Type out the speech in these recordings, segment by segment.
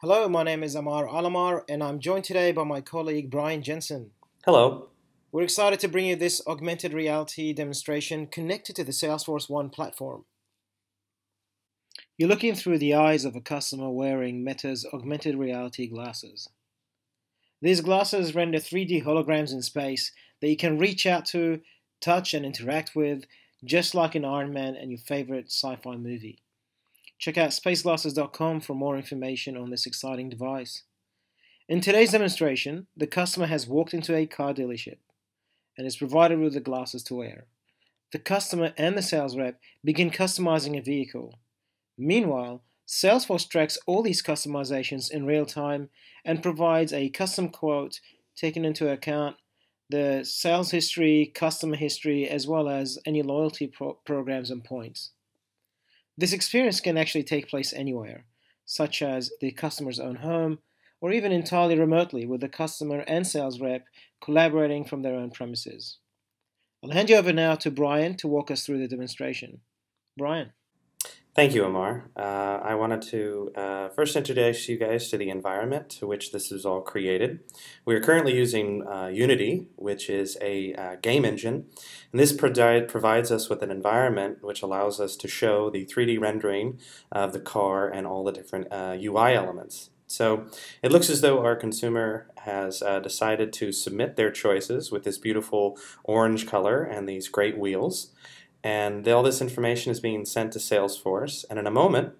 Hello, my name is Ammar Alammar, and I'm joined today by my colleague Brian Jensen. Hello. We're excited to bring you this augmented reality demonstration connected to the Salesforce One platform. You're looking through the eyes of a customer wearing Meta's augmented reality glasses. These glasses render 3D holograms in space that you can reach out to, touch, and interact with, just like in Iron Man and your favorite sci fi movie. Check out spaceglasses.com for more information on this exciting device. In today's demonstration, the customer has walked into a car dealership and is provided with the glasses to wear. The customer and the sales rep begin customizing a vehicle. Meanwhile, Salesforce tracks all these customizations in real time and provides a custom quote taking into account the sales history, customer history, as well as any loyalty pro programs and points. This experience can actually take place anywhere, such as the customer's own home, or even entirely remotely with the customer and sales rep collaborating from their own premises. I'll hand you over now to Brian to walk us through the demonstration. Brian. Thank you, Ammar. Uh, I wanted to uh, first introduce you guys to the environment to which this is all created. We are currently using uh, Unity, which is a uh, game engine, and this provide, provides us with an environment which allows us to show the 3D rendering of the car and all the different UI uh, elements. So it looks as though our consumer has uh, decided to submit their choices with this beautiful orange color and these great wheels. And all this information is being sent to Salesforce. And in a moment,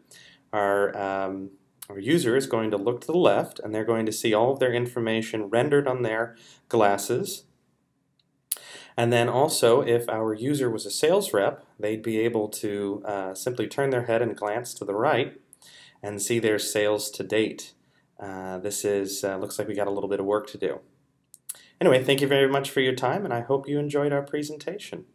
our, um, our user is going to look to the left and they're going to see all of their information rendered on their glasses. And then also, if our user was a sales rep, they'd be able to uh, simply turn their head and glance to the right and see their sales to date. Uh, this is uh, looks like we got a little bit of work to do. Anyway, thank you very much for your time, and I hope you enjoyed our presentation.